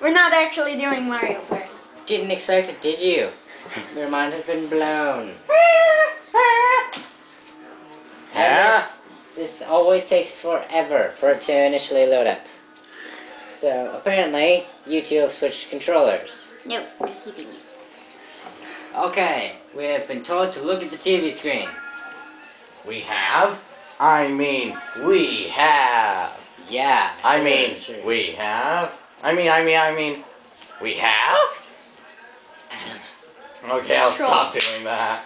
We're not actually doing Mario Kart. Didn't expect it, did you? Your mind has been blown. Yeah? This, this always takes forever for it to initially load up. So apparently, you two have switched controllers. Nope, we're keeping it. Okay, we have been told to look at the TV screen. We have? I mean, we have. Yeah. I sure, mean, sure. we have? I mean, I mean, I mean, we have? Okay, I'll stop doing that.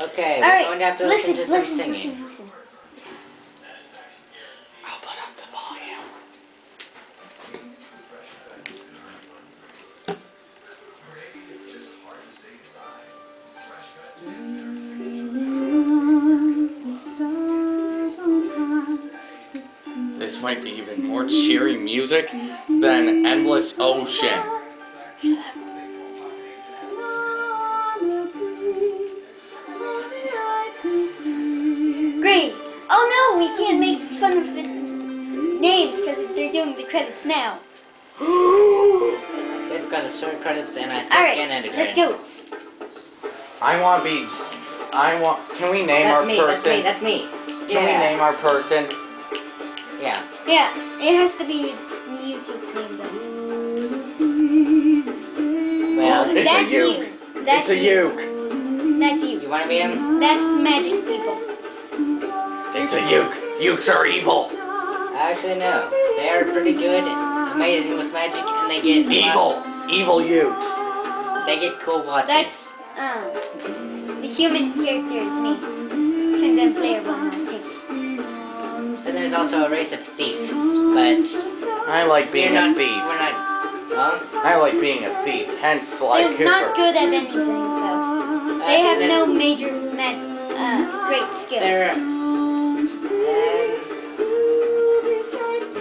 Okay, All we're right, going to have to listen, listen, to some listen, singing. listen, listen. Might be even more cheery music than Endless Ocean. Great. Oh no, we can't make fun of the names because they're doing the credits now. They've got the short credits and I think All right, an end let's go. I want to be. I want. Can we name That's our me, person? that's me, that's me. Can we name our person? Yeah. Yeah, it has to be YouTube name though. Well, It's a That's you. you. That's it's a you. Yuke. That's you you. wanna be him? That's the magic people. It's a Yuke. Yukes are evil. Actually, no. They are pretty good, amazing with magic, and they get Evil. Evil Yukes. They get cool watches. That's um the human character is me. Since I'm one, I think. Then there's also a race of thieves, but I like being not. a thief. We're not. Well, I like being a thief. Hence, Sly They're Cooper. not good at anything though. They uh, have they're- no major ma- uh, great skills. They're.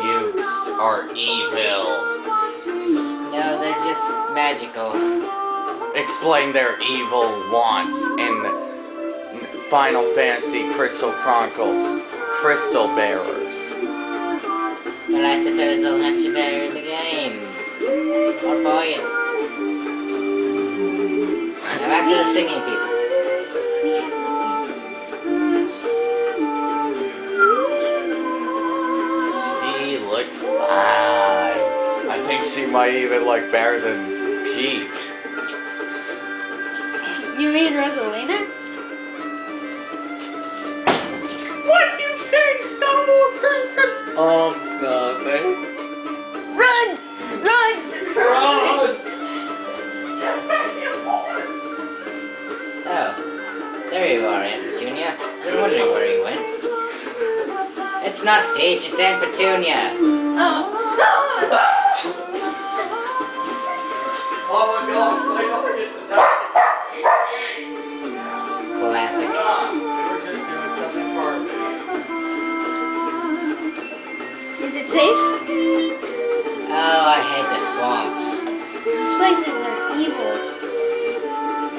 Yukes are evil. no, they're just magical. Explain their evil wants in Final Fantasy Crystal Chronicles. Crystal Bearers. But I suppose I'll have to bear the game. Or buy it. Now back to the singing people. She looks fine. I think she might even look better than Peach. You mean Rosalina? Snowball? Um, nothing. Run! Run! Run! Oh, there you are, Aunt Petunia. Been wondering where you went. It's not Peach, it's Aunt Petunia. Oh. Oh it safe? Oh, I hate the swamps. These places are evil.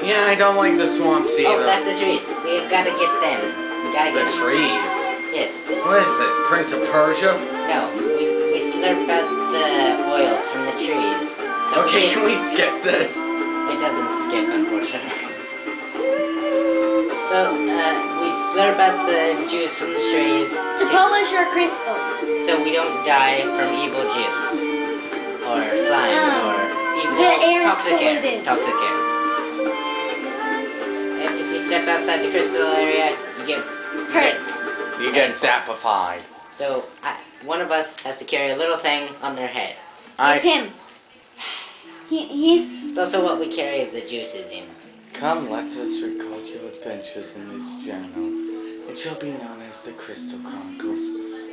Yeah, I don't like the swamps oh, either. Oh, that's the trees. We gotta get them. We gotta the get them. trees. Yes. What is this, Prince of Persia? No, we, we slurp out the oils from the trees. So Okay, we can we skip this? It doesn't skip, unfortunately. So, uh, we slurp out the juice from the trees To polish our crystal. so we don't die from evil juice. Or slime, Um, or evil the air is toxic air. polluted. Toxic air. If, if you step outside the crystal area, you get Hurt. You get zapified. So, I, one of us has to carry a little thing on their head. It's him. He, he's It's also what we carry the juices in. come. Let us record your adventures in this journal. It shall be known as the Crystal Chronicles.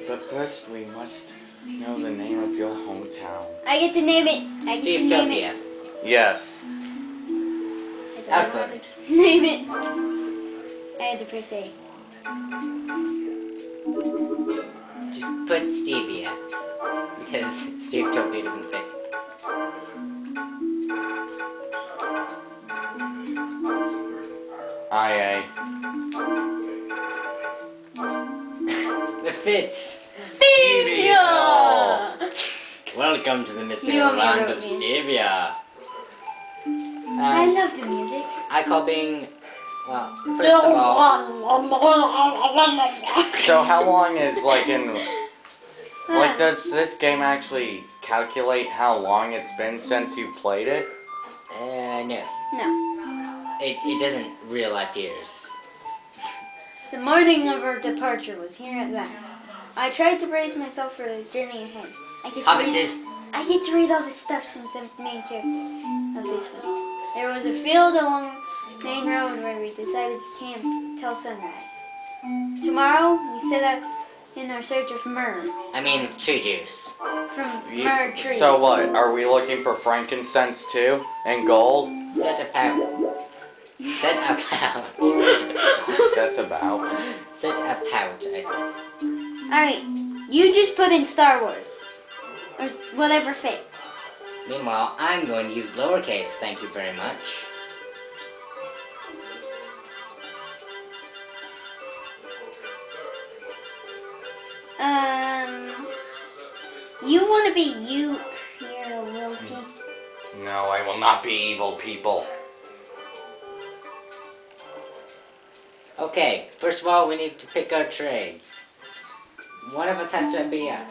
But first, we must know the name of your hometown. I get to name it. I get to name Stevetopia. it. Yes. I Output. wanted to Name it. I had to press A. Just put stevia. Because Steve Stevetopia doesn't fit. It fits. Stevia! Welcome to the mystical You want land of music? Stevia. I Um, love the music. I call being, well, first of all, So how long is like in Uh, like does this game actually calculate how long it's been since you played it? uh, no, no. it, it doesn't real life years. The morning of our departure was here at last. I tried to brace myself for the journey ahead. I get to Hobbits read, is, I get to read all this stuff since I'm the main character of this one. There was a field along the main road where we decided to camp till sunrise. Tomorrow we set out in our search of myrrh I mean, tree juice. from Ye- myrrh trees. So what? Are we looking for frankincense too? And gold? Set a pout. Set a Set That's about. Set a pout, I said. Alright, you just put in Star Wars. Or whatever fits. Meanwhile, I'm going to use lowercase, thank you very much. Um, you want to be you here, Lilty? No, I will not be evil people. Okay, first of all, we need to pick our trades. One of us has to be a.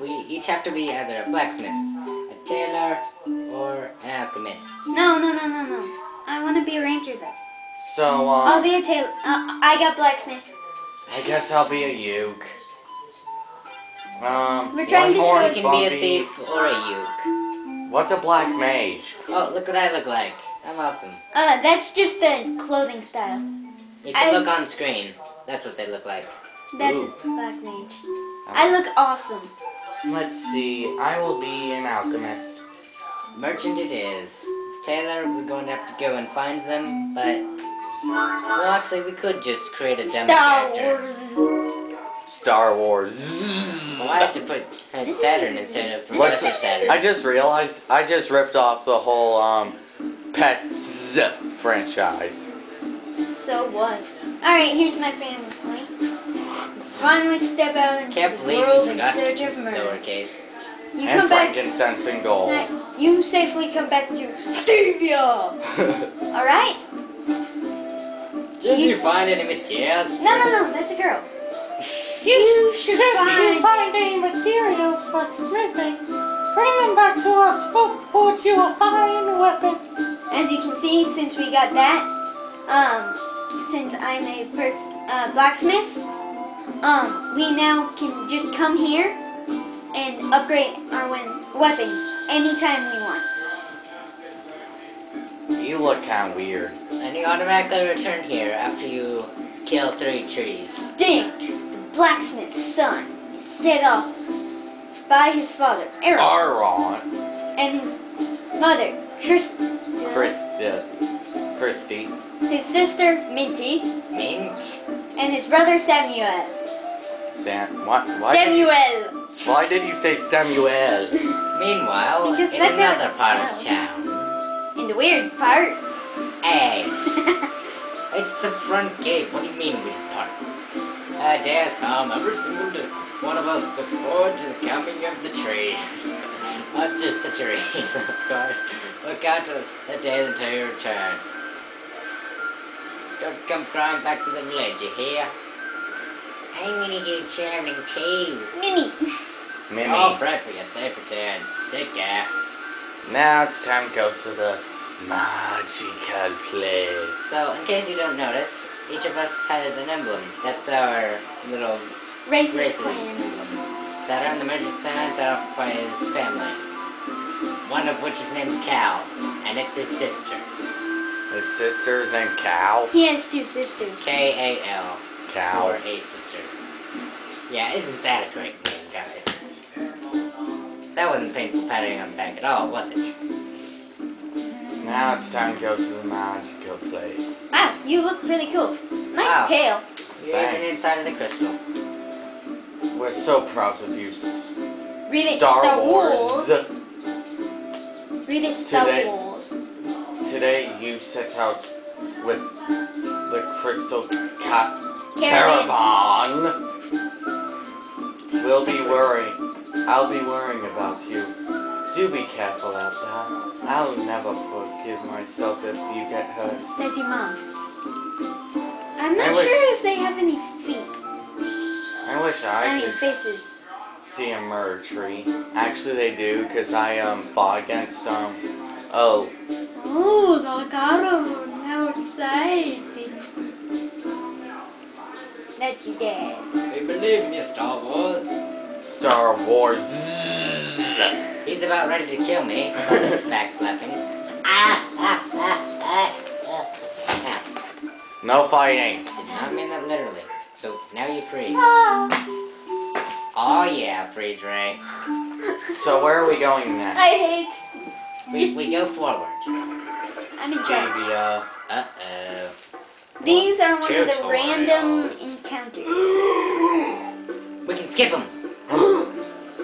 We each have to be either a blacksmith, a tailor, or an alchemist. No, no, no, no, no. I want to be a ranger though. So I'll um, be a tailor. Uh, I got blacksmith. I guess I'll be a Yuke. Um, We're trying to show... You can be a thief or a Yuke. What's a black mage? Oh, look what I look like. I'm awesome. Uh, that's just the clothing style. If you can I- look on screen. That's what they look like. That's Ooh. a black mage. I look awesome. Let's see. I will be an alchemist. Merchant it is. Taylor, we're going to have to go and find them, but... Well, actually, we could just create a demo Star character. Wars. Star Wars. Well, I have to put uh, Saturn instead of What's- Professor Saturn. I just realized I just ripped off the whole um Pets franchise. So what? Alright, here's my family point. Finally step out into Can't the believe world in search of murder. lowercase. You and come back. frankincense and gold. Alright, You safely come back to Stevia. Alright? Did You- you find any materials? No, no, no, that's a girl. You should if find- you find any materials for smithing, bring them back to us. We'll forge you a fine weapon. As you can see, since we got that, um, since I'm a pers- uh, blacksmith, um, we now can just come here and upgrade our wen- weapons anytime we want. you look kind of weird. And you automatically return here after you kill three trees. Dink, the blacksmith's son, is set off by his father, Aaron, Aron, and his mother, Tristan, Christi, Christy. his sister, Minty, Mint. and his brother, Samuel. Sam, what? Why did, Samuel! why did you say Samuel? Meanwhile, Because in that's another part of town. In the weird part. Hey, it's the front gate. What do you mean weird part? Uh, day has come. Every single day. One of us looks forward to the coming of the trees. Not just the trees, of course. Look out to the day until you return. Don't come crying back to the village, you hear? I'm gonna go traveling too. Mimi. Mimi. Oh, pray for your safe return. Take care. Now it's time to go to the magical place. So, in case you don't notice, each of us has an emblem. That's our little Racist races clan. emblem. Saturn, the merchant son, set off by his family. One of which is named Cal, and it's his sister. His sisters and Cal? He has two sisters. K A L. Cow. Or a sister. Yeah, isn't that a great name, guys? That wasn't painful patting on the back at all, was it? Now it's time to go to the magical place. Wow, you look really cool. Nice Wow. tail. You're even Thanks. inside of the crystal. We're so proud of you, S- Read it, Star, Star Wars. Wars. Read it, Star Today- Wars. Today you set out with the crystal ca- Caravan. caravan. We'll be worrying. I'll be worrying about you. Do be careful out there. I'll never forgive myself if you get hurt. Your mom. I'm not I wish- sure if they have any feet. I wish I, I mean, could faces. see a murder tree. Actually, they do, because I um fought against um. Oh, Oh, the Garou. How exciting. That's your dad. We believe me, Star Wars. Star Wars. He's about ready to kill me. All this back slapping. Ah, ah, ah, ah, ah. Ah, No fighting. Did not mean that literally. So now you freeze. Ah. Oh yeah, freeze ray. So where are we going next? I hate. We, Just- we go forward. I'm in charge. Stevia. Uh oh. These are one of the random encounters. We can skip them.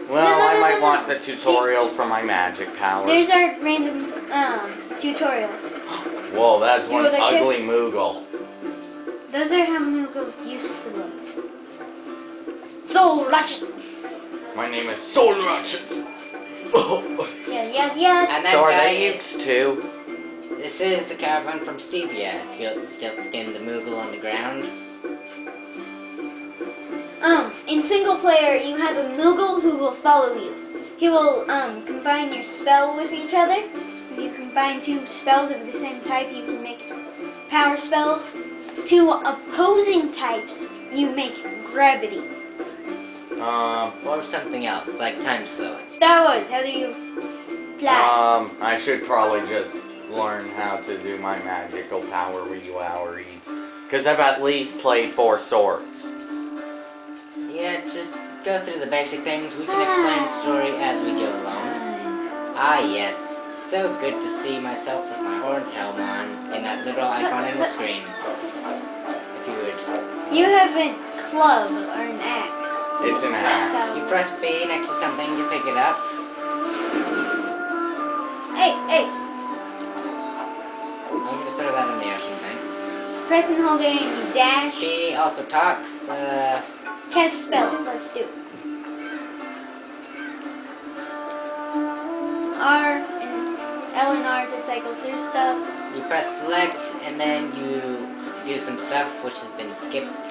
Well, no, I no, might no, want no. the tutorial for my magic power. There's our random um, tutorials. Whoa, that's You one were there ugly Moogle. Those are how Moogles used to look. Soul Ratchet! My name is Soul Ratchet. Yeah, yeah, yeah. And that are guy they is- Yukes too? This is the caravan from Stevia. Still, still skin the Moogle on the ground. Um, in single player, you have a Moogle who will follow you. He will um, combine your spell with each other. If you combine two spells of the same type, you can make power spells. Two opposing types, you make gravity. Um, Or something else, like time slowing. Star Wars, how do you fly? um, I should probably just learn how to do my magical power woweries. Because I've at least played four swords. Yeah, just go through the basic things. We can explain the story as we go along. Ah, yes. So good to see myself with my orange helm on in that little icon in the screen. If you would. You have a club or an axe. It's an axe. You press B next to something, you pick it up. Hey, hey, thanks. press and hold A and you dash. B also talks. Uh, Cast spells, let's do it. R and L and R to cycle through stuff. you press select, and then you do some stuff which has been skipped.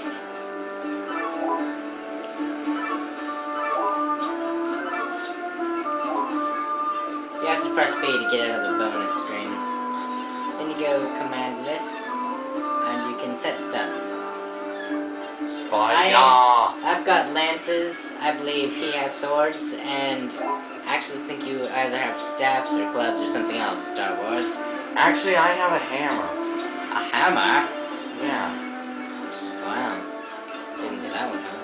You have to press B to get out of the bonus screen. Then you go command list, can set stuff. Fire! I've got lances, I believe he has swords, and I actually think you either have staffs or clubs or something else, Star Wars. Actually, I have a hammer. A hammer? Yeah. Wow. Didn't do that one, huh?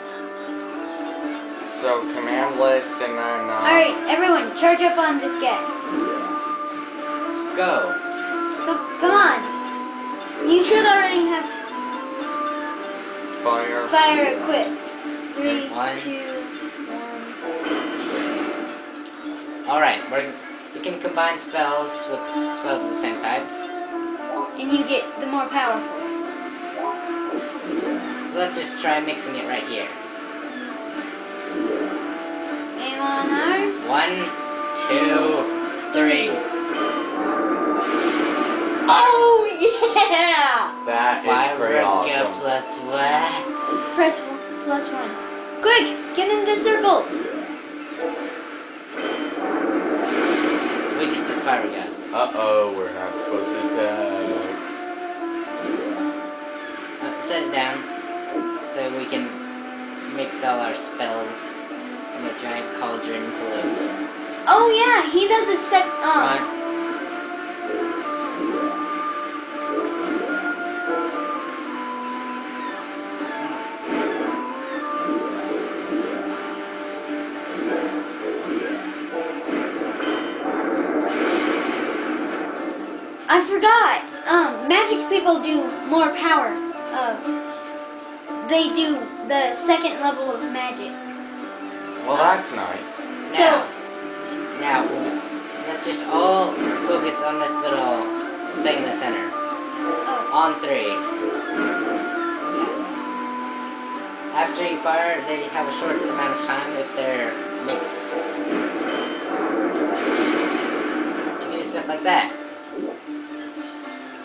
So command list and then. Uh, Alright, everyone, charge up on this guy. Go. Come, come on. You should already have Fire. fire equipped. Three, One. two, one. Alright, we're you can combine spells with spells of the same type. And you get the more powerful. So let's just try mixing it right here. Aim on ours. One, two, three. Oh yeah! That is Five pretty red awesome. plus what? Press one, plus one. Quick, get in the circle. We just did fire gun. Uh oh, we're not supposed to tag. Uh, set it down so we can mix all our spells in a giant cauldron full of Oh yeah, he does a set. Um, people do more power. Uh, they do the second level of magic. Well, that's nice. Now, now let's just all focus on this little thing in the center. Oh, On three. After you fire, they have a short amount of time if they're mixed. To do stuff like that.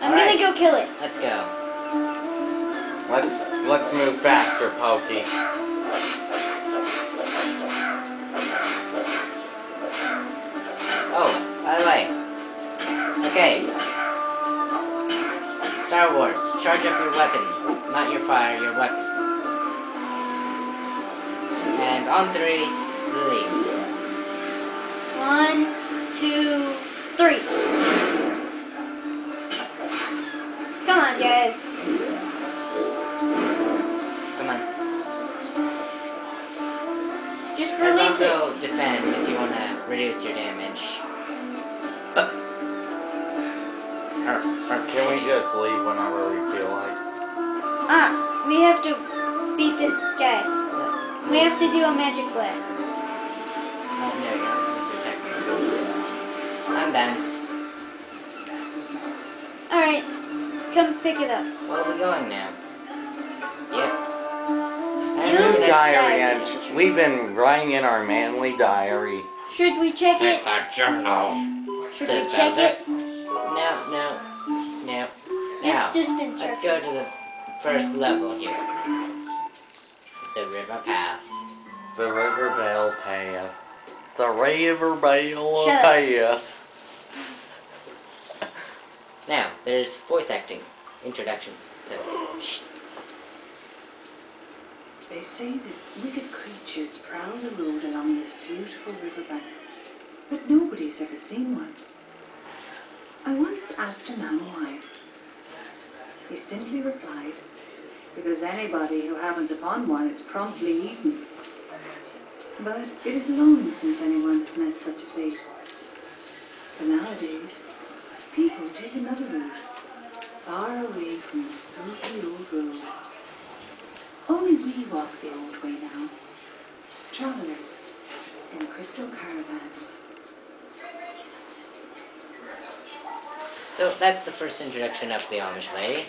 I'm Alright. gonna go kill it. Let's go. Let's let's move faster, Pokey. Oh, by the way. Okay. Star Wars, charge up your weapon. Not your fire, your weapon. And on three, release. One, two, three. Come on, guys. Come on. Just There's release it. also defend if you want to reduce your damage. Or, or Can we just leave whenever we feel like? Ah, we have to beat this guy. We have to do a magic blast. Oh, no, you're not supposed to attack me. I'm done. Come pick it up. Where are we going now? Yep. New New diary diary. entry. We've been writing in our manly diary. Should we check it? It's our journal. Should we Says check Bowser. it? No, no, no. It's Now, just let's go to the first level here. The river path. The River Belle Path. The River Belle Shut. Path. Now, there's voice acting. Introductions. So. They say that wicked creatures prowl the road along this beautiful riverbank, but nobody's ever seen one. I once asked a man why. He simply replied, because anybody who happens upon one is promptly eaten. But it is long since anyone has met such a fate. For nowadays, people take another route, far away from the spooky old road. Only we walk the old way now. Travelers in crystal caravans. so that's the first introduction of the Amish lady.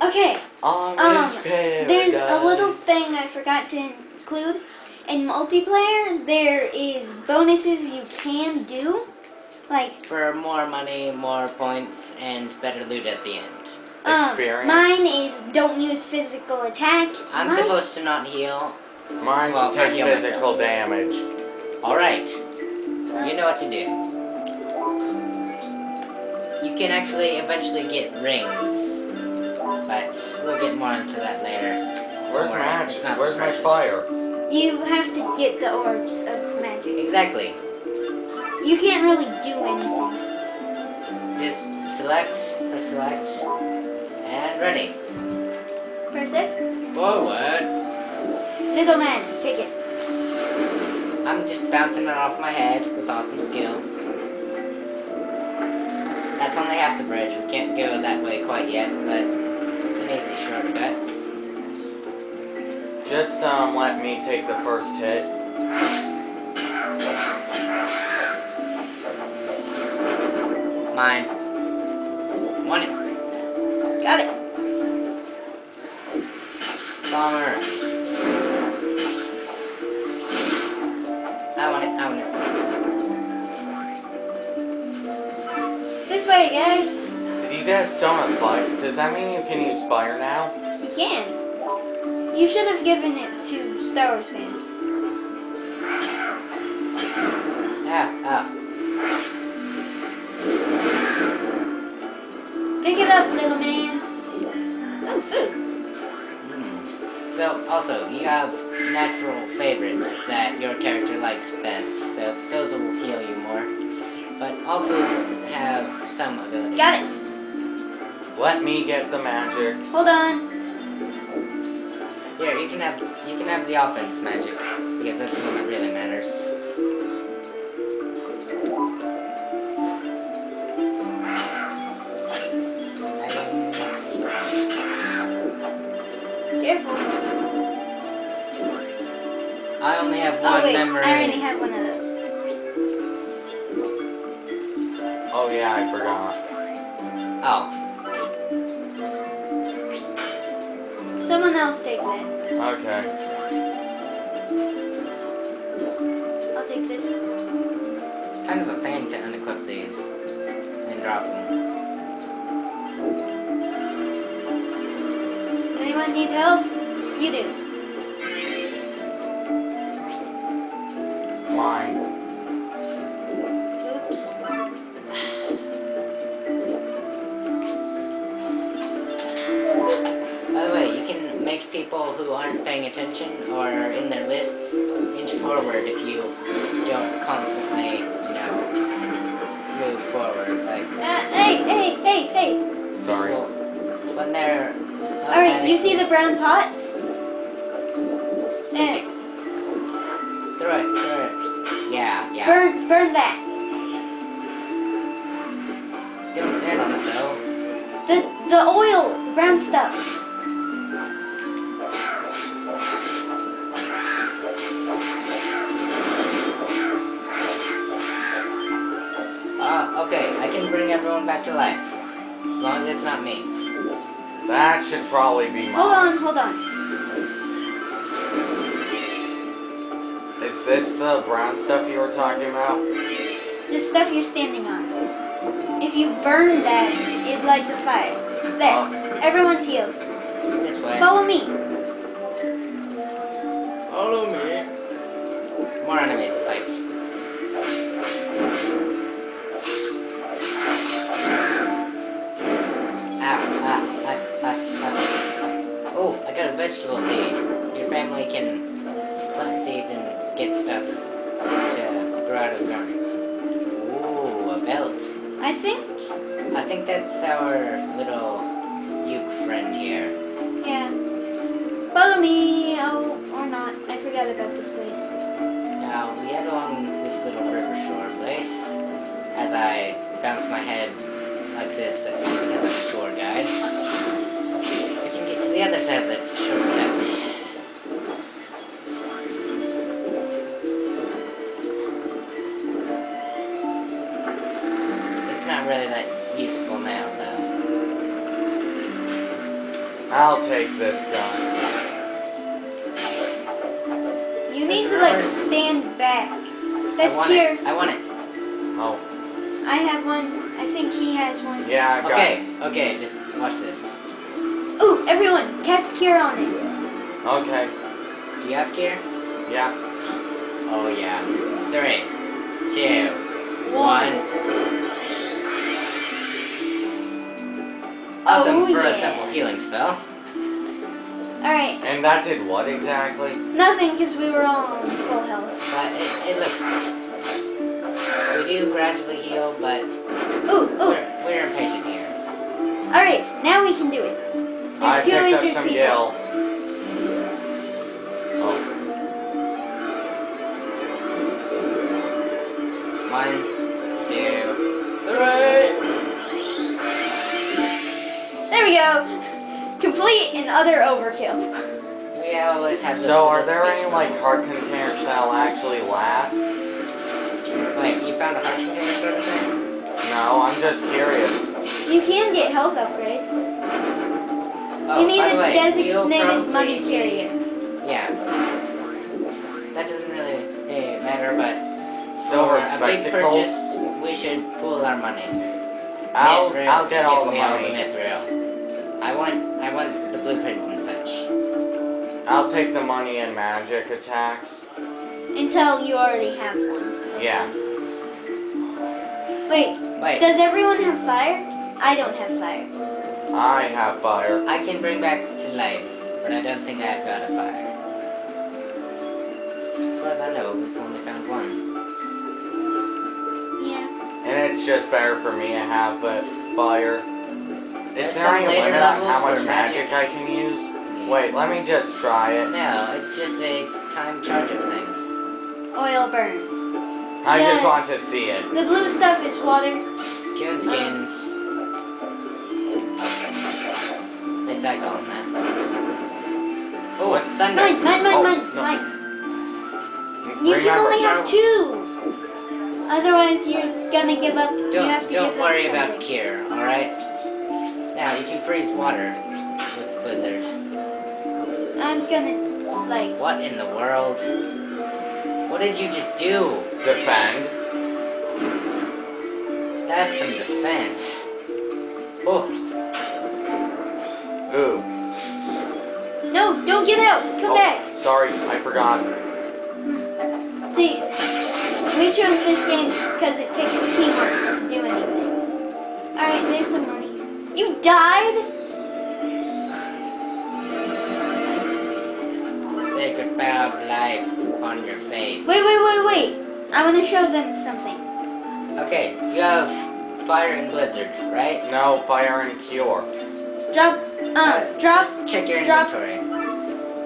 Okay, Amish Um, paradise. there's a little thing I forgot to include. In multiplayer, there is bonuses you can do. Like, For more money, more points, and better loot at the end. um, Experience. mine is don't use physical attack. I'm Mine- supposed to not heal. Mine's Well, take heal myself. physical damage. Alright. You know what to do. You can actually eventually get rings. But we'll get more into that later. Where's Don't my Where's my fire? You have to get the orbs of magic. Exactly. You can't really do anything. Just select, press select, and ready. Press it. Forward. Little man, take it. I'm just bouncing it off my head with awesome skills. That's only half the bridge. We can't go that way quite yet, but it's an easy shortcut. Just um, let me take the first hit. Mine. Want it. Got it. Bomber. I want it, I want it. This way, guys. Did you guys still have fire? Does that mean you can use fire now? You can. You should have given it to Star Wars fan. Ah, ah. Up, little man. Food. Mm. So, also, you have natural favorites that your character likes best, so those will heal you more. But all foods have some abilities. Got it. Let me get the magic. Hold on. Here, you can have you can have the offense magic because that's the one that really matters. I only oh, have one oh, wait, memory. I already have one of those. Oh yeah, I forgot. Oh. Someone else take it. Okay. I'll take this. It's kind of a pain to unequip these and drop them. Anyone need help? You do. Attention or in their lists inch forward if you don't constantly, you know, move forward. Like, Uh, hey, hey, hey, hey. Sorry. when they're. Alright, you see the brown pots? Eh, Throw it, throw it. Yeah, yeah. burn, burn that. Don't stand on it though. The, the oil, the brown stuff. Can bring everyone back to life. As long as it's not me. That should probably be Hold on, hold on. Is this the brown stuff you were talking about? The stuff you're standing on. If you burn that, it lights a fire. There, oh. everyone's healed. This way. Follow me. Follow me. More enemies, vegetable seed. Your family can plant seeds and get stuff to grow out of the ground. Ooh, a belt. I think, I think that's our little Yuke friend here. yeah. Follow me, oh, or not. I forgot about this place. Now, we head along this little river shore place as I bounce my head like this because I'm a tour guide. We can get to the other side of the take this gun. You need to, like, stand back. That's want here. it. I want it. Oh, I have one. I think he has one. yeah, I got Okay, okay, just watch this. Ooh, everyone, cast cure on it. it. Okay, Do you have gear? yeah. Oh yeah. Three, two, one. Awesome Oh, for yeah. a simple healing spell. Alright, And that did what exactly? nothing because we were all on full health. But it, it looks. We do gradually heal, but Ooh, ooh. we're, we're impatient here. Alright, now we can do it. I There's two picked up injured some people. gil. Oh, One, two, three. There we go. Complete and utter overkill. We always have this. so are there any run. like heart containers that'll actually last? Wait, you found a heart container sort of thing? No, I'm just curious. You can get health upgrades. Oh, you need by the a way, we'll designated probably money be- carrier. Yeah. That doesn't really eh, matter, but Silver for a big spectacles. purchase, we should pool our money. I'll Mithril, I'll get all give the me all the money. mithril. I want I want the blueprints and such. I'll take the money and magic attacks. Until you already have one. Yeah. Wait, Wait, does everyone have fire? I don't have fire. I have fire. I can bring back to life, but I don't think I've got a fire. As far as I know, we've only found one. Yeah. And it's just better for me to have the fire. There's Is there some any limit on how much magic I can use? Yeah. Wait, let me just try it. No, it's just a time charger thing. Oil burns. I Yeah. just want to see it. The blue stuff is water. Coon uh-huh. skins. They cycle on that. Oh, What? thunder! Mine, mine, mine, Oh, mine, no. mine. You can only have two. Otherwise, you're gonna give up. you Don't have to don't give worry up about something. cure, alright? Now you can freeze water with blizzard. I'm gonna like. What in the world? What did you just do? Defend. That's some defense. Oh, Ooh. No, don't get out. Come Oh, back. Sorry, I forgot. Hmm. See, we chose this game because it takes teamwork to do anything. Alright, there's some money. You died? say goodbye of life on your face. Wait, wait, wait, wait. I want to show them something. Okay, you have fire and blizzard, right? No, fire and cure. Drop, um, drop, Check your Drop- inventory.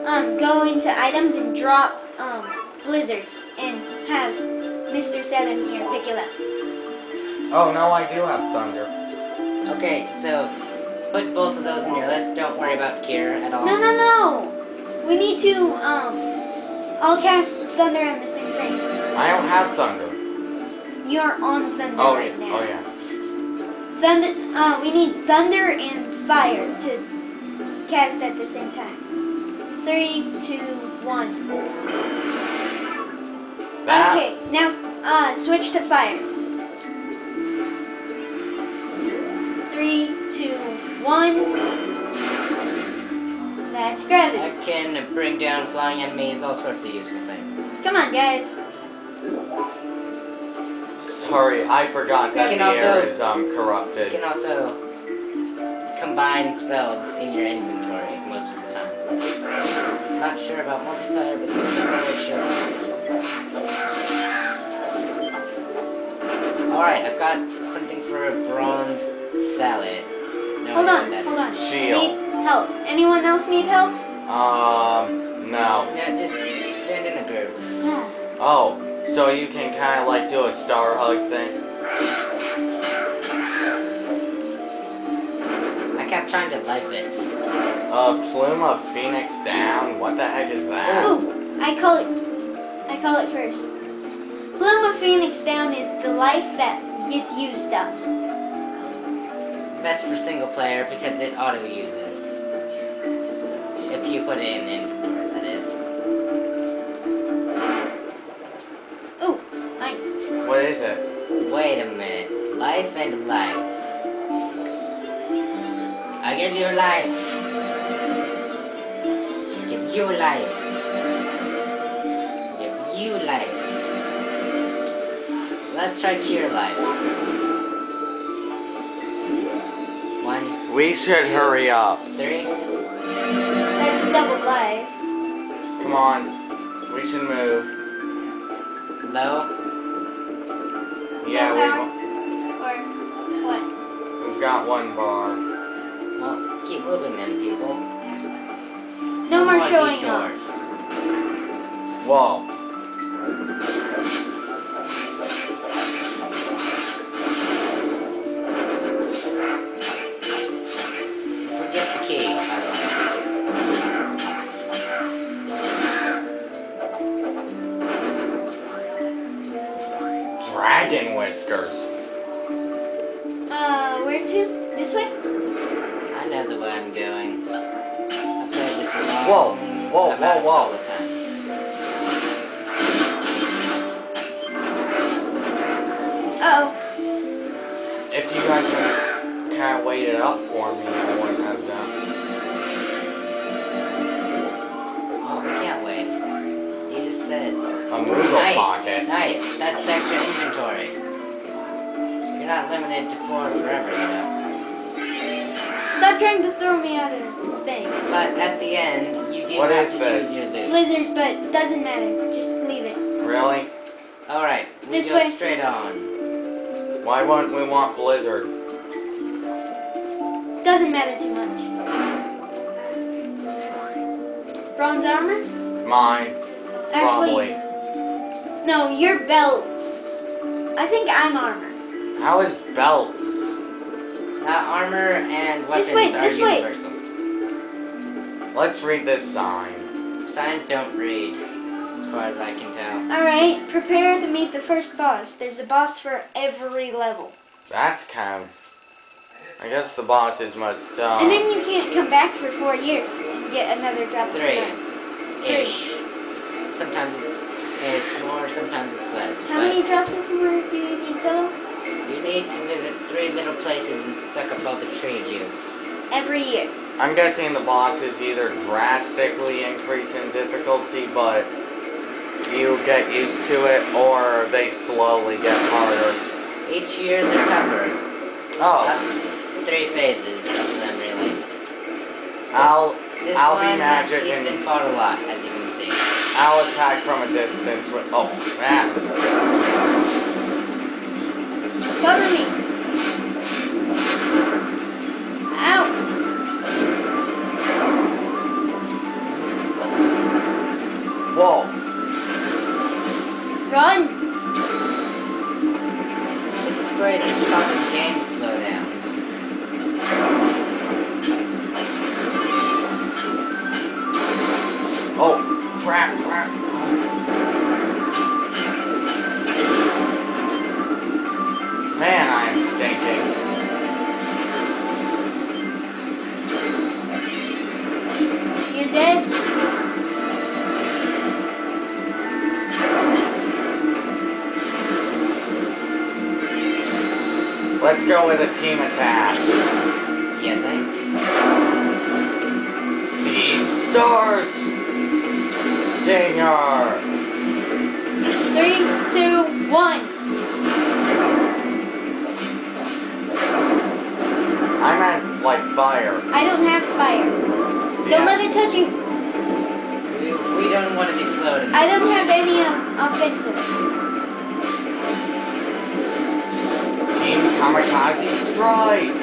um, go into items and drop, um, Blizzard and have Mr. Seven here pick it up. Oh, no, I do have thunder. Okay, so put both of those in your list. Don't worry about Cure at all. No, no, no. We need to, um, all cast Thunder on the same thing. I don't have thunder. You're on Thunder Oh, right yeah. now. Oh, yeah. Thunder, uh, we need thunder and fire to cast at the same time. Three, two, one. That, Okay, now uh, switch to fire. Three, two, one. That's I gravity. can bring down flying enemies, all sorts of useful things. Come on, guys. Sorry, I forgot that You the can air also- is um corrupted. You can also combine spells in your inventory most of the time. Not sure about multiplayer, but single player sure. Alright, I've got something for a bronze salad. No Hold on, hold on. is. Shield. need help. Anyone else need help? Um, no. Yeah, just stand in a group. Yeah. Oh, so you can kind of like do a star hug thing? I kept trying to life it. A plume of phoenix down? What the heck is that? Ooh, I call it. I call it first. Plume of Phoenix Down is the life that gets used up. Best for single player because it auto uses. If you put it in inventory, that is. Ooh, I. What is it? Wait a minute. Life and life. Hmm. I give you life. Give you life. Give you life. Let's try cure life. We should hurry up. three. That's double life. Come on. We should move. No. Yeah, we've, Or what? we've got one bar. Well, keep moving then, people. No more showing up. Whoa. Nice. That's extra inventory. You're not limited to four forever, you know. Stop trying to throw me out of the thing. But at the end, you do What have to this? choose your loot. Blizzard, but doesn't matter. Just leave it. Really? Alright, we This go way. straight on. Why wouldn't we want Blizzard? Doesn't matter too much. Bronze armor? Mine, Actually, probably. No, your belts. I think I'm armor. How is belts? That armor and weapons This way, are this way. Let's read this sign. Signs don't read, as far as I can tell. Alright, prepare to meet the first boss. There's a boss for every level. That's kind of. I guess the bosses must. Um, And then you can't come back for four years and get another drop of Three. Ish. Sometimes it's It's more, sometimes it's less. How many drops of homework do you need total? you need to visit three little places and suck up all the tree juice. Every year. I'm guessing the bosses either drastically increase in difficulty, but you get used to it, or they slowly get harder. Each year they're tougher. Oh, Uh, three phases of them, really. I'll This I'll be one, magic he's and- been fought a lot, as you can see. I'll attack from a distance with. Oh, man. Cover me. Ow. Whoa. Run. This is crazy. It's causing the game slow down. Oh, crap, crap. Let's go with a team attack. You think? Steve Stars. Stinger. Three, two, one. I meant like fire. I don't have fire. Don't let it touch you. We, we don't want to be slowed in I this don't have any um, offensive. Kamikaze Strike.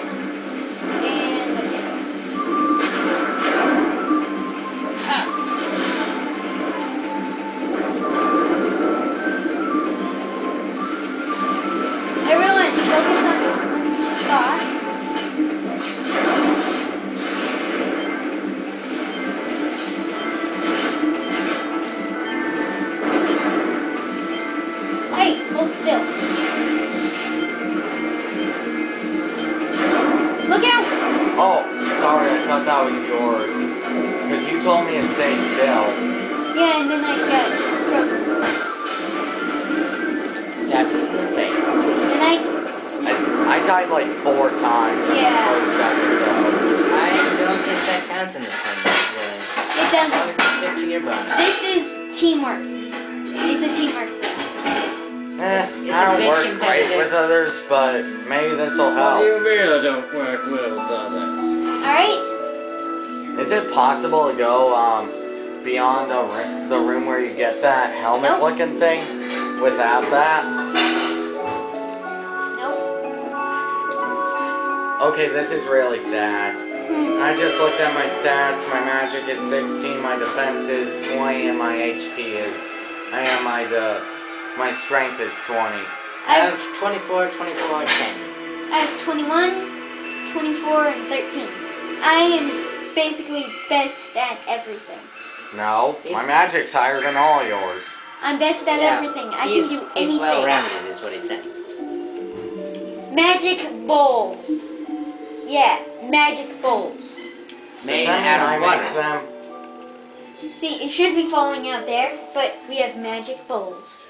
Died like four times in Yeah. the first episode. I don't think that counts in this one, really. it doesn't. stick to your bonus. This is teamwork. It's a teamwork thing. Eh, It's I a don't work great with others, but maybe this will help. mean I don't work well with others? Alright? Is it possible to go um beyond the, ri- the room where you get that helmet Nope. looking thing without that? Okay, this is really sad. I just looked at my stats. My magic is 16, my defense is 20, and my HP is. I am my the my strength is 20. I I have 24, 24, 10. I have 21, 24, and 13. I am basically best at everything. No, my He's- magic's higher than all yours. I'm best at Yeah, everything. I he's, can do anything. He's anything. well rounded, is what he's saying. Magic bowls. Yeah, magic bowls. Made out of water. See, it should be falling out there, but we have magic bowls.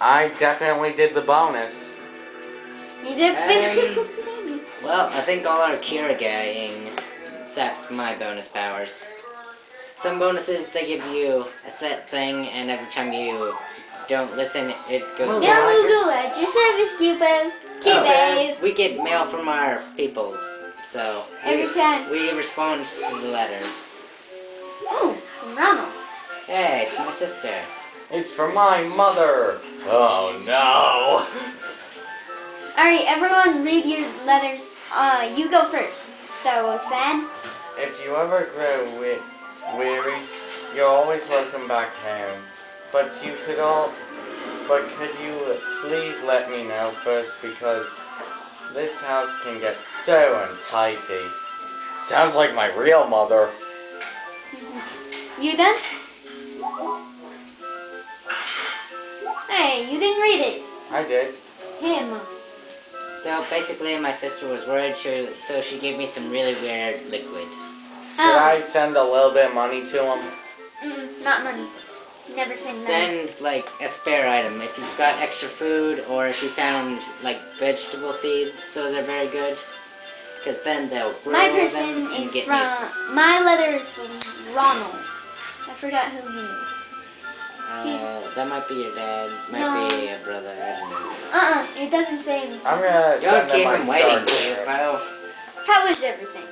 I definitely did the bonus. You did Um, physical. Well, I think all our Kirigaing except my bonus powers. Some bonuses they give you a set thing, and every time you don't listen, it goes. Well, Yeah, I Lugu, at your service, Cubo. Keep Oh, babe. We get mail from our peoples, so Every we, time. we respond to the letters. Ooh, Ronald. Hey, it's my sister. It's for my mother. Oh no. Alright, everyone read your letters. Uh, you go first, Star Wars fan. If you ever grow we- weary, you're always welcome back home. But you could all, but could you please let me know first because this house can get so untidy. Sounds like my real mother. You done? Hey, you didn't read it. I did. Him. So basically, my sister was worried, so so she gave me some really weird liquid. Should I send a little bit of money to him? Mm, not money. Never say no. Send like a spare item. If you've got extra food or if you found like vegetable seeds, those are very good. Because then they'll grow My them person and is get from. used My letter is from Ronald. I forgot who he is. he's- Uh, that might be your dad. Might No. be a brother. I don't know. Uh uh it doesn't say anything. I'm gonna Don't send them keep my him waiting, star will you, card. pal? How is everything?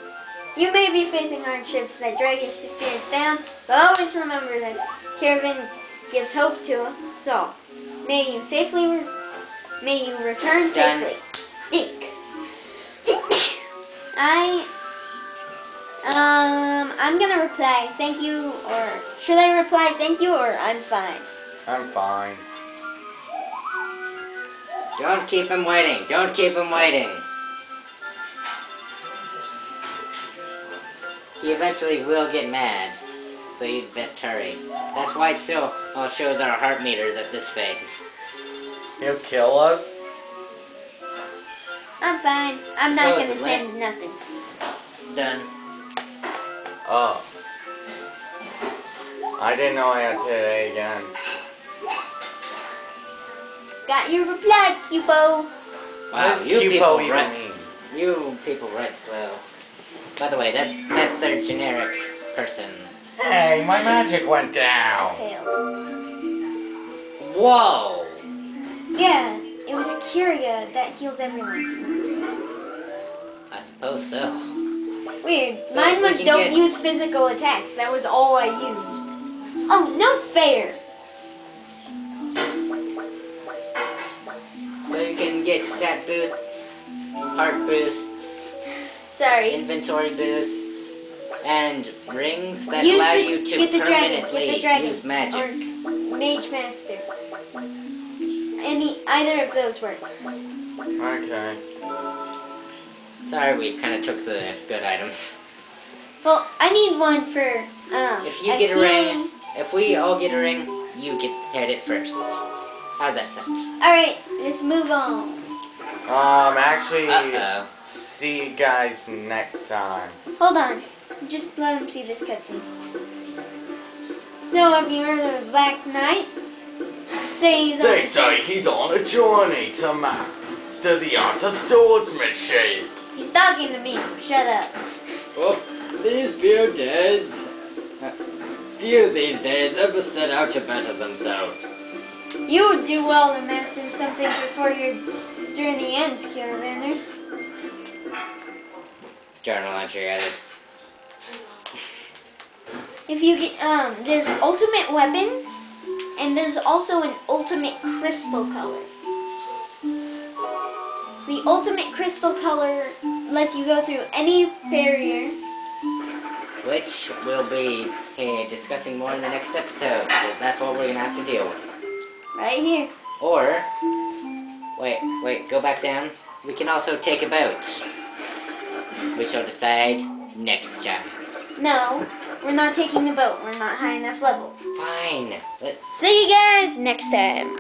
You may be facing hardships that drag your spirits down, but always remember that Caravan gives hope to us all. May you safely, re- may you return safely. Dink. I, um, I'm gonna reply thank you, or should I reply thank you, or I'm fine. I'm fine. Don't keep him waiting. Don't keep him waiting. He eventually will get mad, so you'd best hurry. That's why it still all uh, shows our heart meters at this phase. He'll kill us? I'm fine. I'm not gonna Supposedly. send nothing. Done. Oh. I didn't know I had to say it again. Got your reply, Kupo. Wow, you Kupo people even write, you people write slow. By the way, that's that's their generic person. Hey, my magic went down. Failed. Whoa! Yeah, it was Kyria that heals everyone. I suppose so. Weird. So Mine was can don't get- use physical attacks. That was all I used. Oh, no fair. So you can get stat boosts, heart boosts, Sorry. inventory boosts, and rings that Use allow the, you to get the dragon. permanently Get the dragon. use magic. Or mage master. Any either of those work. Okay. Sorry, we kind of took the good items. Well, I need one for um. If you a get a ring, if we all get a ring, you get hit it first. How's that sound? All right, let's move on. Um, actually, Uh oh. See you guys next time. Hold on. Just let him see this cutscene. So, have you heard of the Black Knight? Say he's on They a- say he's on a journey to master the art of swordsmanship. He's talking to me, so shut up. Well, these few days, uh, few these days ever set out to better themselves. You would do well to master something before your journey ends, caravanners. Journal entry added. If you get um, there's ultimate weapons, and there's also an ultimate crystal color. The ultimate crystal color lets you go through any barrier. Which we'll be eh, discussing more in the next episode, because that's what we're gonna have to deal with. Right here. Or, wait, wait, go back down. We can also take a boat. We shall decide next time. No, we're not taking the boat. We're not high enough level. Fine. Let, See you guys next time.